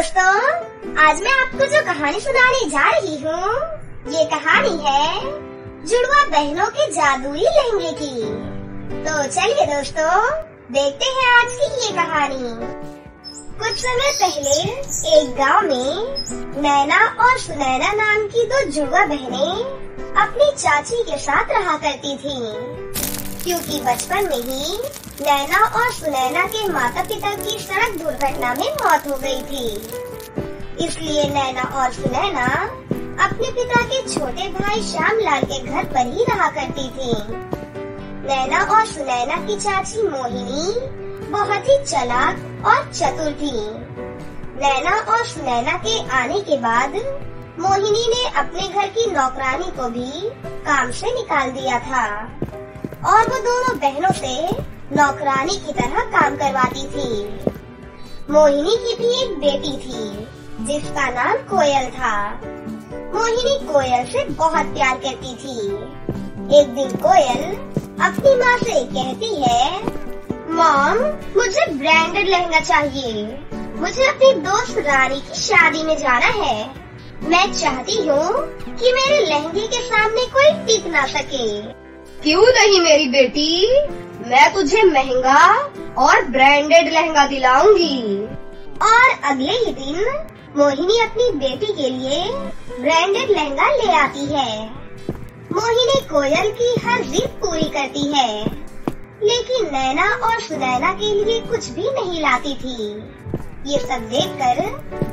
दोस्तों, आज मैं आपको जो कहानी सुनाने जा रही हूँ, ये कहानी है, जुड़वा बहनों के जादुई लहंगे की तो चलिए दोस्तों, देखते हैं आज की ये कहानी कुछ समय पहले, एक गाँव में नैना और सुनैना नाम की दो जुड़वा बहनें अपनी चाची के साथ रहा करती थीं। क्योंकि बचपन में ही नैना और सुनैना के माता पिता की सड़क दुर्घटना में मौत हो गई थी। इसलिए नैना और सुनैना अपने पिता के छोटे भाई श्यामलाल के घर पर ही रहा करती थी। नैना और सुनैना की चाची मोहिनी बहुत ही चलाक और चतुर थी। नैना और सुनैना के आने के बाद मोहिनी ने अपने घर की नौकरानी को भी काम से निकाल दिया था। और वो दोनों बहनों से नौकरानी की तरह काम करवाती थी। मोहिनी की भी एक बेटी थी, जिसका नाम कोयल था। मोहिनी कोयल से बहुत प्यार करती थी। एक दिन कोयल अपनी माँ से कहती है, मॉम, मुझे ब्रांडेड लहंगा चाहिए। मुझे अपनी दोस्त रानी की शादी में जाना है। मैं चाहती हूँ कि मेरे लहंगे के सामने कोई टिक ना सके। क्यों नहीं मेरी बेटी? मैं तुझे महँगा और ब्रांडेड लहंगा दिलाऊँगी। और अगले ही दिन, मोहिनी अपनी बेटी के लिए ब्रांडेड लहंगा ले आती है। मोहिनी कोयल की हर जिद पूरी करती है, लेकिन नैना और सुनैना के लिए कुछ भी नहीं लाती थी। ये सब देखकर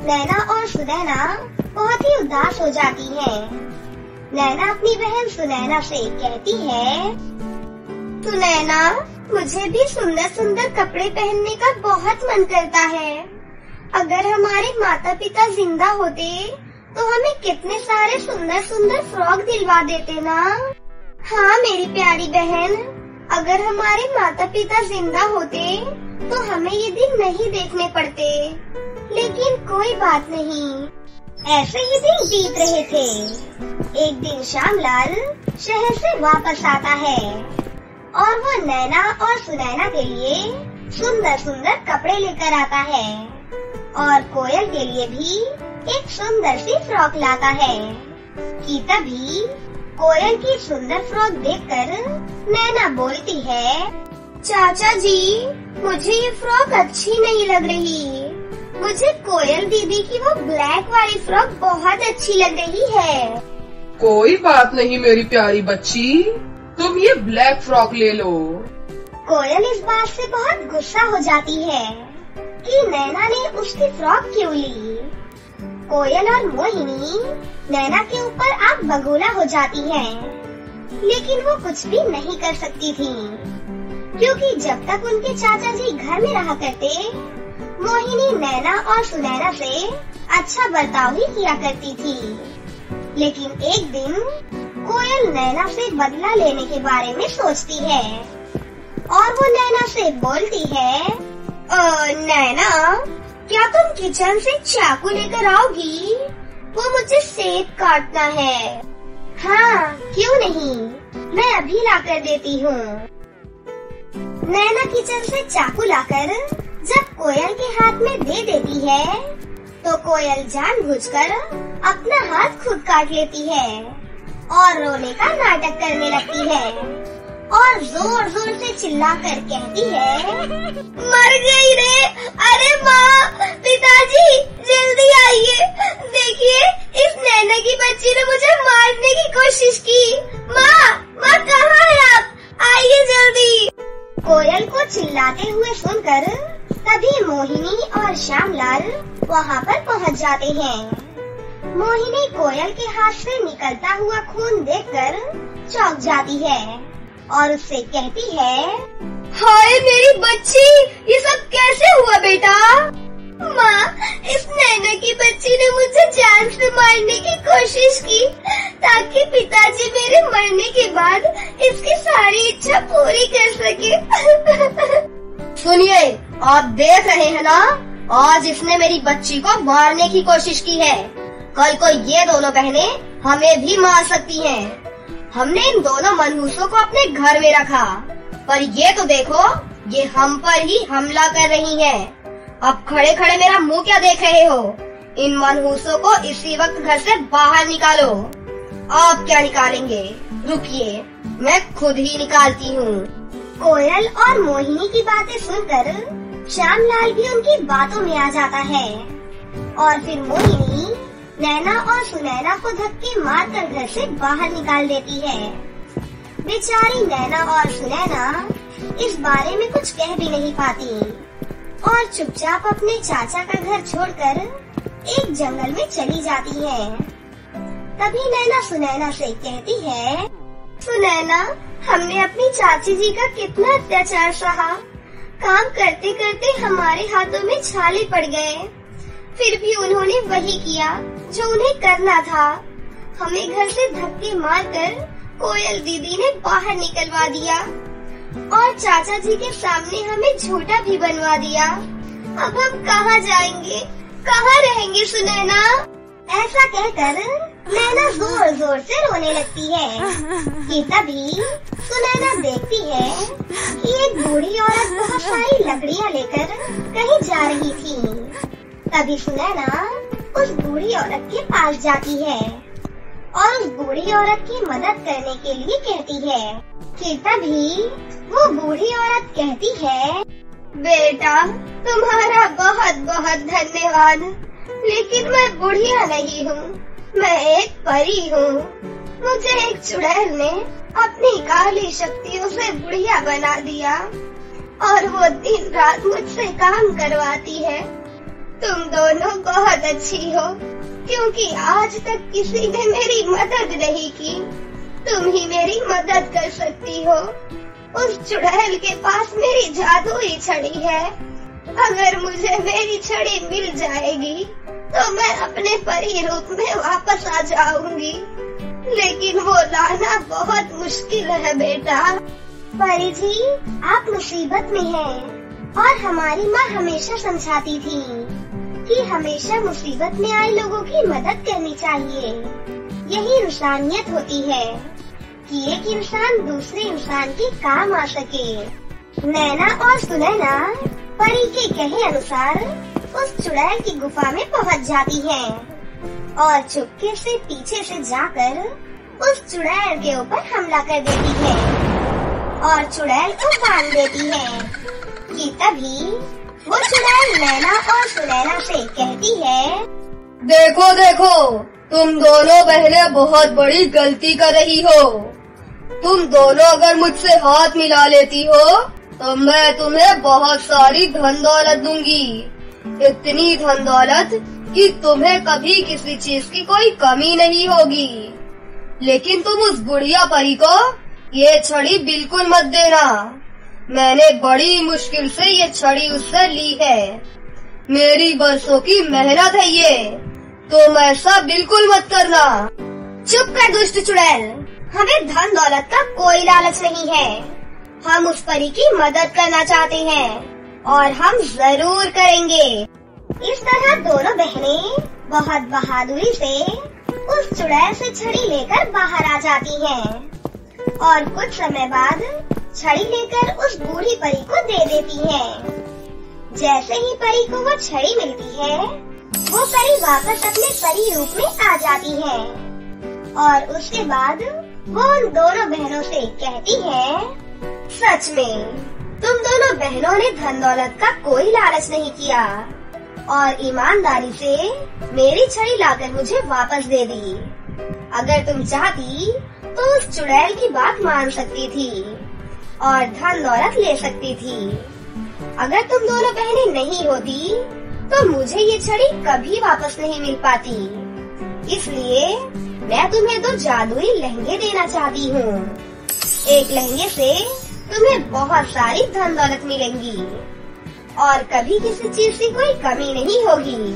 नैना और सुनैना बहुत ही उदास हो जाती है। नैना अपनी बहन सुनैना से कहती है सुनैना मुझे भी सुंदर सुंदर कपड़े पहनने का बहुत मन करता है। अगर हमारे माता पिता ज़िंदा होते तो हमें कितने सारे सुंदर सुंदर फ्रॉक दिलवा देते ना? हाँ मेरी प्यारी बहन, अगर हमारे माता पिता ज़िंदा होते तो हमें ये दिन नहीं देखने पड़ते। लेकिन कोई बात नहीं ऐसे ही दिन बीत रहे थे। एक दिन श्यामलाल शहर से वापस आता है और वो नैना और सुनैना के लिए सुंदर सुंदर कपड़े लेकर आता है और कोयल के लिए भी एक सुंदर सी फ्रॉक लाता है कि तभी कोयल की सुंदर फ्रॉक देखकर नैना बोलती है, चाचा जी, मुझे ये फ्रॉक अच्छी नहीं लग रही। मुझे कोयल दीदी की वो ब्लैक वाली फ्रॉक बहुत अच्छी लग रही है। कोई बात नहीं मेरी प्यारी बच्ची। तुम ये ब्लैक फ्रॉक ले लो। कोयल इस बात से बहुत गुस्सा हो जाती है कि नैना ने उसकी फ्रॉक क्यों ली? कोयल और मोहिनी नैना के ऊपर आग बगोला हो जाती है। लेकिन वो कुछ भी नहीं कर सकती थी क्योंकि जब तक उनके चाचा जी घर में रहा करते मोहिनी, नैना और सुनैना से अच्छा बर्ताव ही किया करती थी। लेकिन एक दिन कोयल नैना से बदला लेने के बारे में सोचती है और वो नैना से बोलती है ओ नैना, क्या तुम किचन से चाकू लेकर आओगी? वो मुझे सेब काटना है। हाँ क्यों नहीं? मैं अभी लाकर देती हूँ। नैना किचन से चाकू लाकर जब कोयल के हाथ में दे देती है तो कोयल जानबूझकर अपना हाथ खुद काट लेती है और रोने का नाटक करने लगती है और ज़ोर ज़ोर से चिल्लाकर कहती है, मर गई रे! अरे माँ, पिताजी, जल्दी आइए। देखिए, इस नैना की बच्ची ने मुझे मारने की कोशिश की। माँ माँ, कहाँ है आप? आइए जल्दी। कोयल को चिल्लाते हुए सुनकर तभी मोहिनी और श्यामलाल वहाँ पर पहुँच जाते हैं। मोहिनी कोयल के हाथ से निकलता हुआ खून देखकर चौंक जाती है और उससे कहती है, हाय मेरी बच्ची, ये सब कैसे हुआ बेटा? माँ, इस नैना की बच्ची ने मुझे जान से मारने की कोशिश की, ताकि पिताजी मेरे मरने के बाद इसकी सारी इच्छा पूरी कर सके। सुनिए आप देख रहे हैं ना? आज इसने मेरी बच्ची को मारने की कोशिश की है। कल को ये दोनों बहने हमें भी मार सकती हैं। हमने इन दोनों मनहूसों को अपने घर में रखा। पर ये तो देखो, ये हम पर ही हमला कर रही हैं। अब खड़े खड़े मेरा मुँह क्या देख रहे हो? इन मनहूसों को इसी वक्त घर से बाहर निकालो। आप क्या निकालेंगे? रुकिए, मैं खुद ही निकालती हूँ। कोयल और मोहिनी की बातें सुनकर श्यामलाल भी उनकी बातों में आ जाता है। और फिर मोहिनी नैना और सुनैना को धक्के मार कर घर से बाहर निकाल देती है। बेचारी नैना और सुनैना इस बारे में कुछ कह भी नहीं पाती। और चुपचाप अपने चाचा का घर छोड़कर एक जंगल में चली जाती है। तभी नैना सुनैना से कहती है, सुनैना, हमने अपनी चाची जी का कितना अत्याचार सहा। काम करते करते हमारे हाथों में छाले पड़ गए। फिर भी उन्होंने वही किया जो उन्हें करना था। हमें घर से धक्के मारकर कोयल दीदी ने बाहर निकलवा दिया और चाचा जी के सामने हमें झूठा भी बनवा दिया। अब हम कहाँ जाएँगे? कहाँ रहेंगे सुनैना? ऐसा कहकर नैना ज़ोर ज़ोर से रोने लगती है। कि तभी सुनैना देखती है कि एक बूढ़ी बहुत सारी लकड़ियाँ लेकर कहीं जा रही थी। तभी सुनैना उस बूढ़ी औरत के पास जाती है और उस बूढ़ी औरत की मदद करने के लिए कहती है कि तभी वो बूढ़ी औरत कहती है, बेटा, तुम्हारा बहुत बहुत धन्यवाद, लेकिन मैं बुढ़िया नहीं हूँ, मैं एक परी हूँ। मुझे एक चुड़ैल ने अपनी काली शक्तियों से बुढ़िया बना दिया। और वो दिन रात मुझसे काम करवाती है। तुम दोनों बहुत अच्छी हो, क्योंकि आज तक किसी ने मेरी मदद नहीं की। तुम ही मेरी मदद कर सकती हो। उस चुड़ैल के पास मेरी जादुई छड़ी है। अगर मुझे मेरी छड़ी मिल जाएगी तो मैं अपने परी रूप में वापस आ जाऊँगी। लेकिन वो लाना बहुत मुश्किल है, बेटा। परी जी आप मुसीबत में हैं और हमारी माँ हमेशा समझाती थी कि हमेशा मुसीबत में आए लोगों की मदद करनी चाहिए। यही इंसानियत होती है कि एक इंसान दूसरे इंसान के काम आ सके। नैना और सुनैना परी के कहे अनुसार उस चुड़ैल की गुफा में पहुँच जाती हैं और चुपके से पीछे से जाकर उस चुड़ैल के ऊपर हमला कर देती है। और चुड़ैल को बाँध देती है। कि तभी वो चुड़ैल नैना और सुनैना से कहती है, देखो देखो, तुम दोनों बहने बहुत बड़ी गलती कर रही हो। तुम दोनों अगर मुझसे हाथ मिला लेती हो तो मैं तुम्हें बहुत सारी धन दौलत दूँगी। इतनी धन दौलत कि तुम्हें कभी किसी चीज़ की कोई कमी नहीं होगी। लेकिन तुम उस बुढ़िया परी को ये छड़ी बिल्कुल मत देना। मैंने बड़ी मुश्किल से ये छड़ी उससे ली है। मेरी बरसों की मेहनत है ये तुम ऐसा बिल्कुल मत करना। चुप कर दुष्ट चुड़ैल। हमें धन दौलत का कोई लालच नहीं है। हम उस परी की मदद करना चाहते हैं, और हम ज़रूर करेंगे। इस तरह दोनों बहनें बहुत बहादुरी से उस चुड़ैल से छड़ी लेकर बाहर आ जाती हैं। और कुछ समय बाद छड़ी लेकर उस बूढ़ी परी को दे देती है। जैसे ही परी को वो छड़ी मिलती है, वो परी वापस अपने परी रूप में आ जाती है। और उसके बाद वो उन दोनों बहनों से कहती है, सच में, तुम दोनों बहनों ने धन दौलत का कोई लालच नहीं किया। और ईमानदारी से मेरी छड़ी लाकर मुझे वापस दे दी। अगर तुम चाहती तो उस चुड़ैल की बात मान सकती थी और धन दौलत ले सकती थी। अगर तुम दोनों बहनें नहीं होती तो मुझे ये छड़ी कभी वापस नहीं मिल पाती। इसलिए मैं तुम्हें दो जादुई लहंगे देना चाहती हूँ। एक लहंगे से तुम्हें बहुत सारी धन दौलत मिलेंगी और कभी किसी चीज़ की कोई कमी नहीं होगी।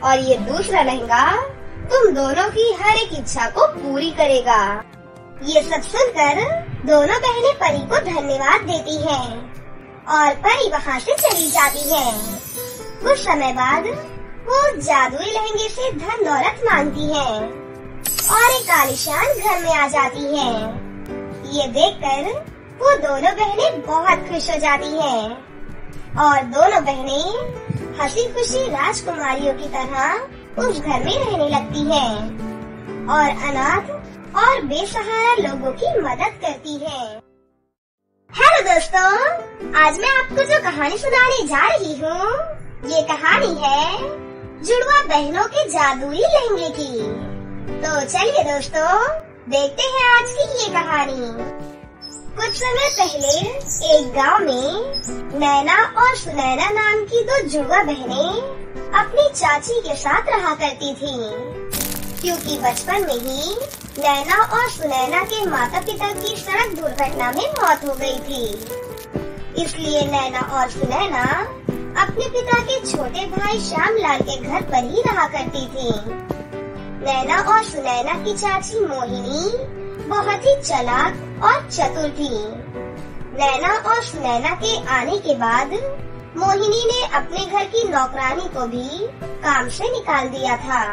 और ये दूसरा लहंगा तुम दोनों की हर एक इच्छा को पूरी करेगा। ये सब सुनकर दोनों बहनें परी को धन्यवाद देती हैं और परी वहाँ से चली जाती है। कुछ समय बाद वो जादुई लहंगे से धन दौलत मांगती है और एक आलिशान घर में आ जाती है। ये देखकर वो दोनों बहनें बहुत खुश हो जाती हैं और दोनों बहनें हँसी खुशी राजकुमारियों की तरह उस घर में रहने लगती हैं और अनाथ और बेसहारा लोगों की मदद करती है। हेलो दोस्तों आज मैं आपको जो कहानी सुनाने जा रही हूँ ये कहानी है जुड़वा बहनों के जादुई लहंगे की। तो चलिए दोस्तों देखते हैं आज की ये कहानी। कुछ समय पहले एक गाँव में नैना और सुनैना नाम की दो जुड़वा बहनें अपनी चाची के साथ रहा करती थीं, क्योंकि बचपन में ही नैना और सुनैना के माता पिता की सड़क दुर्घटना में मौत हो गई थी। इसलिए नैना और सुनैना अपने पिता के छोटे भाई श्यामलाल के घर पर ही रहा करती थी। नैना और सुनैना की चाची मोहिनी बहुत ही चलाक और चतुर थी। नैना और सुनैना के आने के बाद मोहिनी ने अपने घर की नौकरानी को भी काम से निकाल दिया था।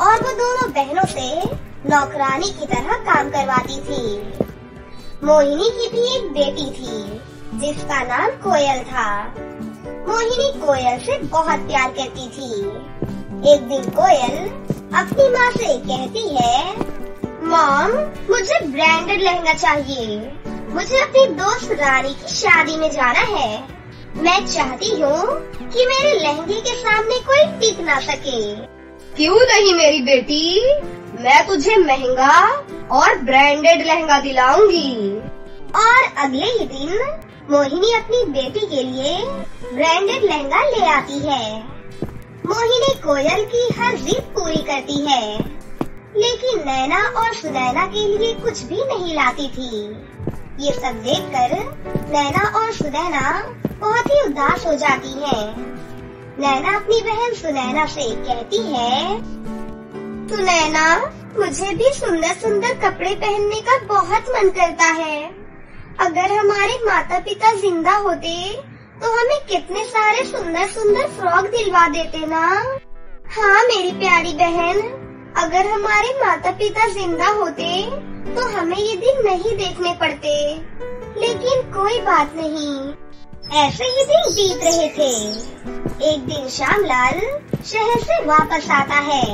और वो दोनों बहनों से नौकरानी की तरह काम करवाती थी। मोहिनी की भी एक बेटी थी, जिसका नाम कोयल था। मोहिनी कोयल से बहुत प्यार करती थी। एक दिन कोयल अपनी माँ से कहती है, मॉम, मुझे ब्रांडेड लहंगा चाहिए। मुझे अपनी दोस्त रानी की शादी में जाना है। मैं चाहती हूँ कि मेरे लहंगे के सामने कोई टिक ना सके। क्यों नहीं मेरी बेटी? मैं तुझे महँगा और ब्रांडेड लहंगा दिलाऊँगी। और अगले ही दिन मोहिनी अपनी बेटी के लिए ब्रांडेड लहंगा ले आती है। मोहिनी कोयल की हर जिद पूरी करती है, लेकिन नैना और सुनैना के लिए कुछ भी नहीं लाती थी। ये सब देखकर नैना और सुनैना बहुत ही उदास हो जाती है। नैना अपनी बहन सुनैना से कहती है। सुनैना मुझे भी सुंदर सुंदर कपड़े पहनने का बहुत मन करता है। अगर हमारे माता पिता ज़िंदा होते तो हमें कितने सारे सुंदर सुंदर फ्रॉक दिलवा देते ना। हाँ मेरी प्यारी बहन, अगर हमारे माता पिता ज़िंदा होते तो हमें ये दिन नहीं देखने पड़ते। लेकिन कोई बात नहीं। ऐसे ही दिन बीत रहे थे। एक दिन श्यामलाल शहर से वापस आता है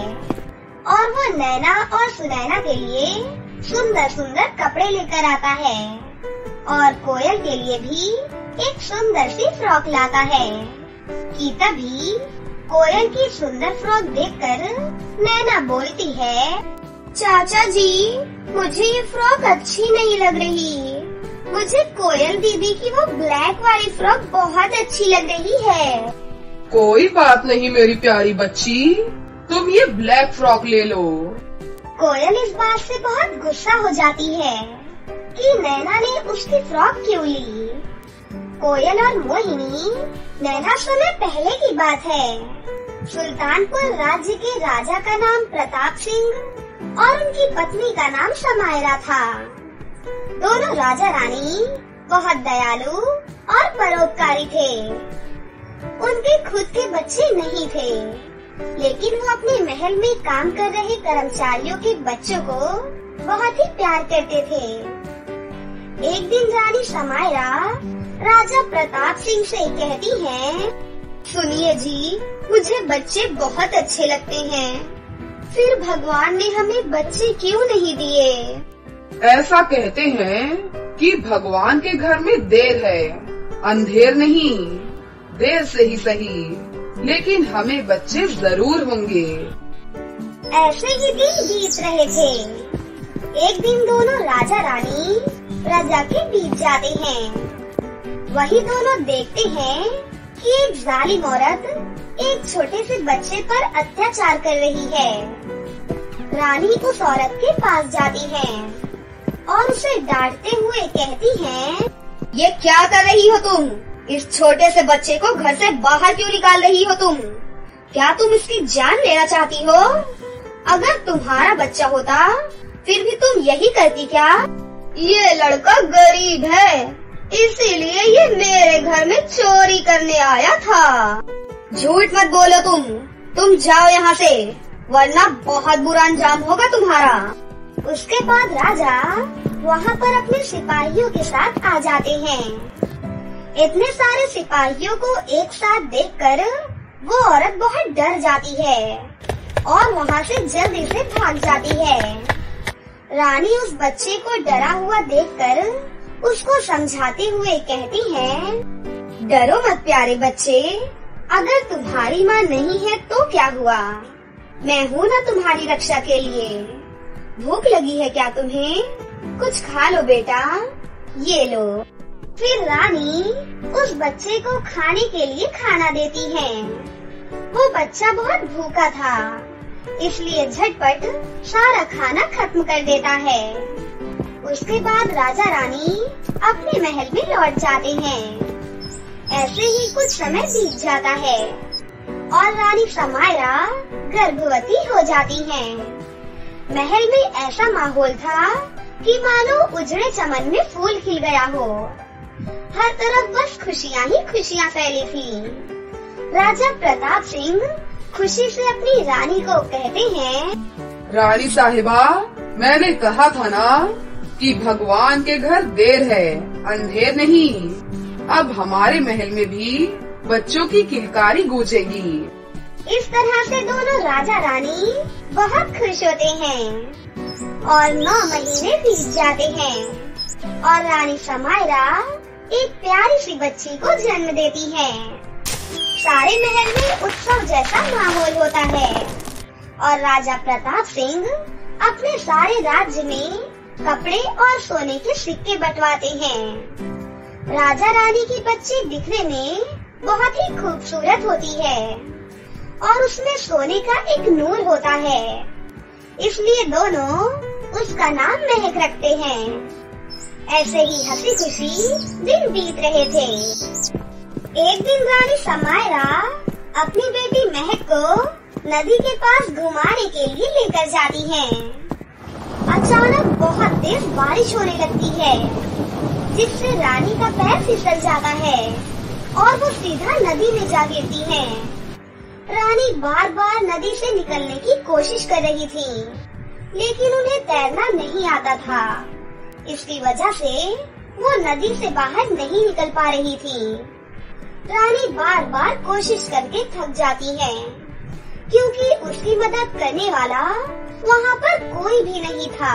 और वो नैना और सुनैना के लिए सुंदर सुंदर कपड़े लेकर आता है और कोयल के लिए भी एक सुंदर सी फ्रॉक लाता है कि तभी कोयल की सुंदर फ्रॉक देखकर नैना बोलती है, चाचा जी, मुझे ये फ्रॉक अच्छी नहीं लग रही। मुझे कोयल दीदी की वो ब्लैक वाली फ्रॉक बहुत अच्छी लग रही है। कोई बात नहीं मेरी प्यारी बच्ची। तुम ये ब्लैक फ्रॉक ले लो। कोयल इस बात से बहुत गुस्सा हो जाती है कि नैना ने उसकी फ्रॉक क्यों ली? कोयल और मोहिनी नैना समय पहले की बात है। सुल्तानपुर राज्य के राजा का नाम प्रताप सिंह और उनकी पत्नी का नाम समायरा था। दोनों राजा रानी बहुत दयालु और परोपकारी थे। उनके खुद के बच्चे नहीं थे लेकिन वो अपने महल में काम कर रहे कर्मचारियों के बच्चों को बहुत ही प्यार करते थे। एक दिन रानी समायरा राजा प्रताप सिंह से कहती हैं, सुनिए जी मुझे बच्चे बहुत अच्छे लगते हैं। फिर भगवान ने हमें बच्चे क्यों नहीं दिए? ऐसा कहते हैं कि भगवान के घर में देर है। अंधेर नहीं, देर से ही सही, लेकिन हमें बच्चे ज़रूर होंगे। ऐसे ही दिन बीत रहे थे। एक दिन दोनों राजा रानी प्रजा के बीच जाते हैं। वही दोनों देखते हैं कि एक जालिम औरत एक छोटे से बच्चे पर अत्याचार कर रही है। रानी उस औरत के पास जाती है। और उसे डांटते हुए कहती है, ये क्या कर रही हो तुम? इस छोटे से बच्चे को घर से बाहर क्यों निकाल रही हो तुम? क्या तुम इसकी जान लेना चाहती हो? अगर तुम्हारा बच्चा होता, फिर भी तुम यही करती क्या? ये लड़का गरीब है, इसीलिए ये मेरे घर में चोरी करने आया था। झूठ मत बोलो तुम। तुम जाओ यहाँ से, वरना बहुत बुरा अंजाम होगा तुम्हारा। उसके बाद राजा वहाँ पर अपने सिपाहियों के साथ आ जाते हैं। इतने सारे सिपाहियों को एक साथ देखकर वो औरत बहुत डर जाती है और वहाँ से जल्दी से भाग जाती है। रानी उस बच्चे को डरा हुआ देखकर उसको समझाते हुए कहती है, डरो मत प्यारे बच्चे, अगर तुम्हारी माँ नहीं है तो क्या हुआ? मैं हूँ ना तुम्हारी रक्षा के लिए। भूख लगी है क्या तुम्हें? कुछ खा लो बेटा। ये लो। फिर रानी उस बच्चे को खाने के लिए खाना देती है। वो बच्चा बहुत भूखा था, इसलिए झटपट सारा खाना खत्म कर देता है। उसके बाद राजा रानी अपने महल में लौट जाते हैं। ऐसे ही कुछ समय बीत जाता है और रानी समायरा गर्भवती हो जाती है। महल में ऐसा माहौल था कि मानो उजड़े चमन में फूल खिल गया हो। हर तरफ़ बस खुशियाँ ही खुशियाँ फैली थी। राजा प्रताप सिंह खुशी से अपनी रानी को कहते हैं रानी साहिबा मैंने कहा था ना कि भगवान के घर देर है अंधेर नहीं। अब हमारे महल में भी बच्चों की किलकारी गूंजेगी। इस तरह से दोनों राजा रानी बहुत खुश होते हैं। और नौ महीने बीत जाते हैं। और रानी समायरा एक प्यारी सी बच्ची को जन्म देती है। सारे महल में उत्सव जैसा माहौल होता है। और राजा प्रताप सिंह अपने सारे राज्य में कपड़े और सोने के सिक्के बंटवाते हैं। राजा रानी की बच्ची दिखने में बहुत ही खूबसूरत होती है। और उसमें सोने का एक नूर होता है। इसलिए दोनों उसका नाम महक रखते हैं। ऐसे ही हँसी खुशी दिन बीत रहे थे। एक दिन रानी समायरा अपनी बेटी महक को नदी के पास घुमाने के लिए लेकर जाती है। अचानक बहुत तेज बारिश होने लगती है, जिससे रानी का पैर फिसल जाता है और वो सीधा नदी में जा गिरती है। रानी बार बार नदी से निकलने की कोशिश कर रही थी, लेकिन उन्हें तैरना नहीं आता था। इसकी वजह से वो नदी से बाहर नहीं निकल पा रही थी। रानी बार बार कोशिश करके थक जाती है, क्योंकि उसकी मदद करने वाला वहाँ पर कोई भी नहीं था।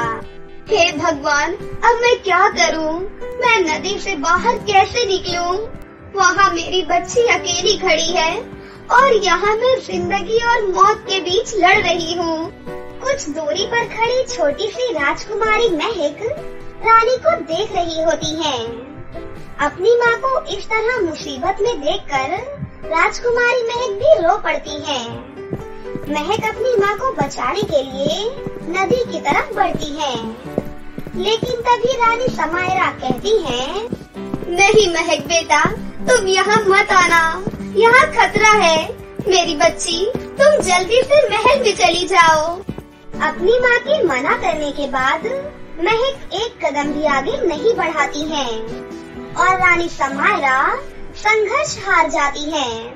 हे भगवान, अब मैं क्या करूँ? मैं नदी से बाहर कैसे निकलूँ? वहाँ मेरी बच्ची अकेली खड़ी है। और यहाँ मैं ज़िंदगी और मौत के बीच लड़ रही हूँ। कुछ दूरी पर खड़ी छोटी सी राजकुमारी महक रानी को देख रही होती है। अपनी माँ को इस तरह मुसीबत में देखकर राजकुमारी महक भी रो पड़ती है। महक अपनी माँ को बचाने के लिए नदी की तरफ़ बढ़ती है। लेकिन तभी रानी समायरा कहती है, नहीं महक बेटा, तुम यहाँ मत आना। यहाँ खतरा है। मेरी बच्ची, तुम जल्दी से महल में चली जाओ। अपनी माँ के मना करने के बाद, महक एक कदम भी आगे नहीं बढ़ाती है। और रानी समायरा संघर्ष हार जाती है।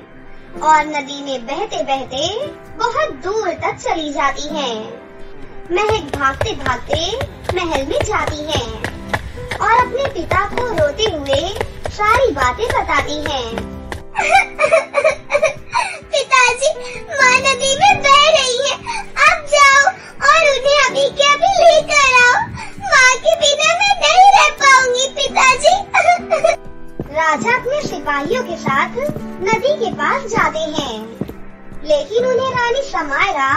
और नदी में बहते बहते बहुत दूर तक चली जाती है। महक भागते भागते महल में जाती है। और अपने पिता को रोते हुए सारी बातें बताती है। पिताजी माँ नदी में बह रही है। आप जाओ और उन्हें अभी क्या भी लेकर आओ। माँ के बिना मैं नहीं रह पाऊँगी पिताजी। राजा अपने सिपाहियों के साथ नदी के पास जाते हैं। लेकिन उन्हें रानी समायरा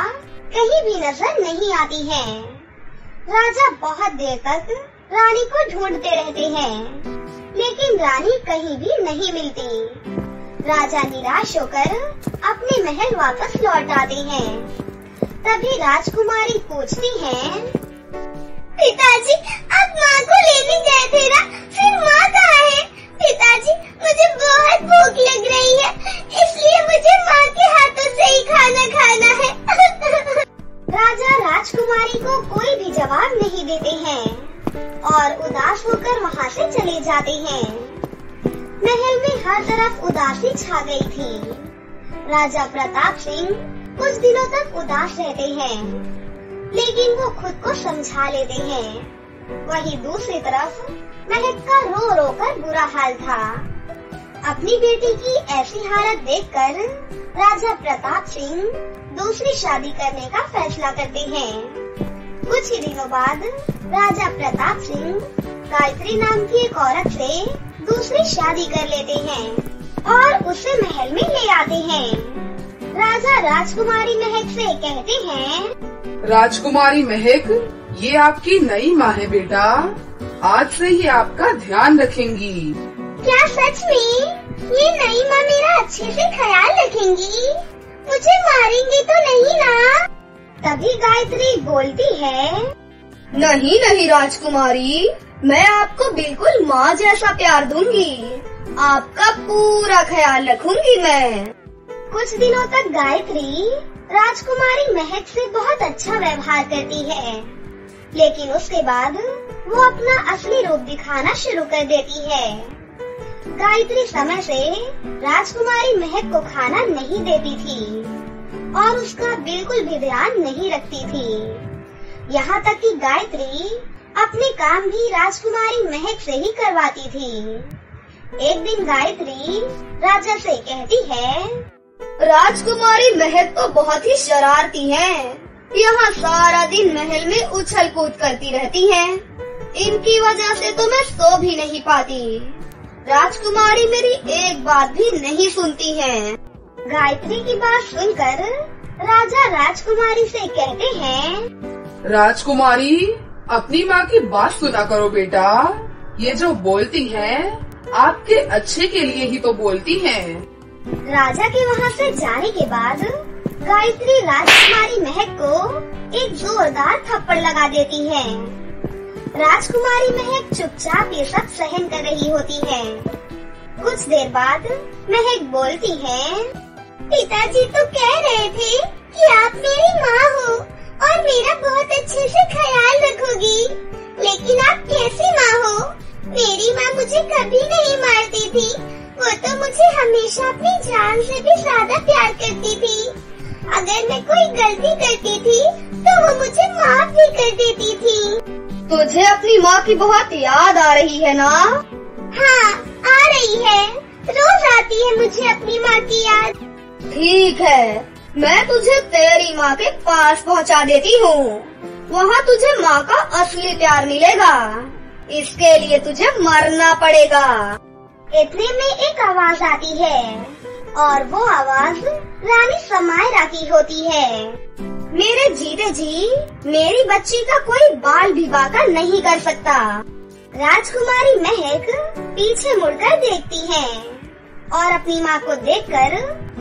कहीं भी नज़र नहीं आती है। राजा बहुत देर तक रानी को ढूंढते रहते हैं, लेकिन रानी कहीं भी नहीं मिलती। राजा निराश होकर अपने महल वापस लौट आते हैं। तभी राजकुमारी पूछती हैं, पिताजी, आप माँ को लेने गए थे ना? फिर माँ कहाँ है? पिताजी, मुझे बहुत भूख लग रही है, इसलिए मुझे माँ के हाथों से ही खाना खाना है। राजा राजकुमारी को कोई भी जवाब नहीं देते हैं और उदास होकर वहाँ से चले जाते हैं। महल में हर तरफ़ उदासी छा गई थी। राजा प्रताप सिंह कुछ दिनों तक उदास रहते हैं, लेकिन वो खुद को समझा लेते हैं। वही दूसरी तरफ़ महक का रो रो कर बुरा हाल था। अपनी बेटी की ऐसी हालत देखकर राजा प्रताप सिंह दूसरी शादी करने का फैसला करते हैं। कुछ ही दिनों बाद राजा प्रताप सिंह गायत्री नाम की एक औरत से दूसरी शादी कर लेते हैं और उसे महल में ले आते हैं। राजा राजकुमारी महक से कहते हैं राजकुमारी महक ये आपकी नई माँ है बेटा। आज से ही आपका ध्यान रखेंगी। क्या सच में? ये नई माँ मेरा अच्छे से ख्याल रखेंगी। मुझे मारेंगी तो नहीं ना? तभी गायत्री बोलती है नहीं नहीं राजकुमारी। मैं आपको बिल्कुल माँ जैसा प्यार दूँगी। आपका पूरा ख्याल रखूँगी मैं। कुछ दिनों तक गायत्री राजकुमारी महक से बहुत अच्छा व्यवहार करती है। लेकिन उसके बाद वो अपना असली रूप दिखाना शुरू कर देती है। गायत्री समय से राजकुमारी महक को खाना नहीं देती थी और उसका बिल्कुल भी ध्यान नहीं रखती थी। यहाँ तक कि गायत्री अपने काम भी राजकुमारी महक से ही करवाती थी। एक दिन गायत्री राजा से कहती है राजकुमारी महक तो बहुत ही शरारती है। यहाँ सारा दिन महल में उछल कूद करती रहती हैं। इनकी वजह से तो मैं सो भी नहीं पाती। राजकुमारी मेरी एक बात भी नहीं सुनती है। गायत्री की बात सुनकर राजा राजकुमारी से कहते हैं राजकुमारी? अपनी माँ की बात सुना करो बेटा। ये जो बोलती हैं, आपके अच्छे के लिए ही तो बोलती हैं। राजा के वहाँ से जाने के बाद गायत्री राजकुमारी महक को एक जोरदार थप्पड़ लगा देती है। राजकुमारी महक चुपचाप ये सब सहन कर रही होती है। कुछ देर बाद महक बोलती है, पिताजी तो कह रहे थे कि आप मेरी माँ हो। और मेरा बहुत अच्छे से ख्याल रखोगी। लेकिन आप कैसी माँ हो? मेरी माँ मुझे कभी नहीं मारती थी। वो तो मुझे हमेशा अपनी जान से भी ज़्यादा प्यार करती थी। अगर मैं कोई गलती करती थी तो वो मुझे माफ़ भी कर देती थी। तुझे अपनी माँ की बहुत याद आ रही है ना? हाँ आ रही है। रोज आती है मुझे अपनी माँ की याद। ठीक है। मैं तुझे तेरी माँ के पास पहुँचा देती हूँ। वहाँ तुझे माँ का असली प्यार मिलेगा। इसके लिए तुझे मरना पड़ेगा। इतने में एक आवाज़ आती है और वो आवाज़ रानी समायरा की होती है। मेरे जीते जी मेरी बच्ची का कोई बाल विवाह नहीं कर सकता। राजकुमारी महक पीछे मुड़कर देखती है। और अपनी माँ को देखकर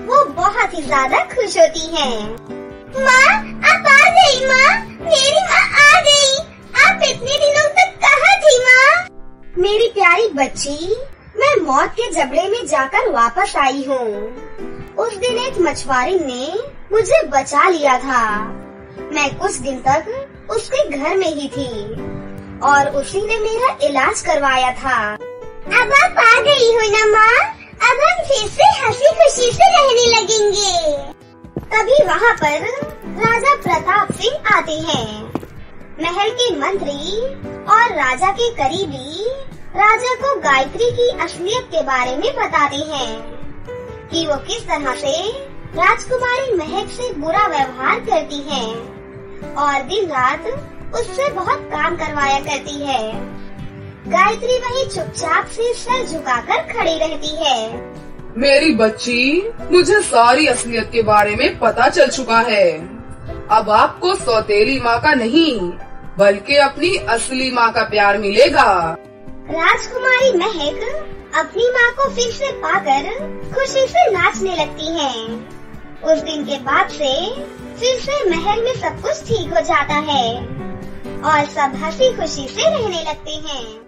वो बहुत ही ज़्यादा खुश होती है। माँ, आप आ गई, माँ। मेरी माँ आ गई। आप इतने दिनों तक कहाँ थी, माँ? मेरी प्यारी बच्ची, मैं मौत के जबड़े में जाकर वापस आई हूँ। उस दिन एक मछुआरे ने मुझे बचा लिया था। मैं कुछ दिन तक उसके घर में ही थी और उसी ने मेरा इलाज करवाया था। अब आप आ गई हो ना, माँ? अब हम फिर से हँसी खुशी से रहने लगेंगे। तभी वहाँ पर राजा प्रताप सिंह आते हैं। महल के मंत्री और राजा के करीबी राजा को गायत्री की असलियत के बारे में बताते हैं कि वो किस तरह से राजकुमारी महक से बुरा व्यवहार करती है और दिन रात उससे बहुत काम करवाया करती है। गायत्री वही चुपचाप से सर झुकाकर खड़ी रहती है। मेरी बच्ची मुझे सारी असलियत के बारे में पता चल चुका है। अब आपको सौतेली माँ का नहीं बल्कि अपनी असली माँ का प्यार मिलेगा। राजकुमारी महक अपनी माँ को फिर से पाकर खुशी से नाचने लगती है। उस दिन के बाद से फिर से महल में सब कुछ ठीक हो जाता है और सब हँसी खुशी से रहने लगते हैं।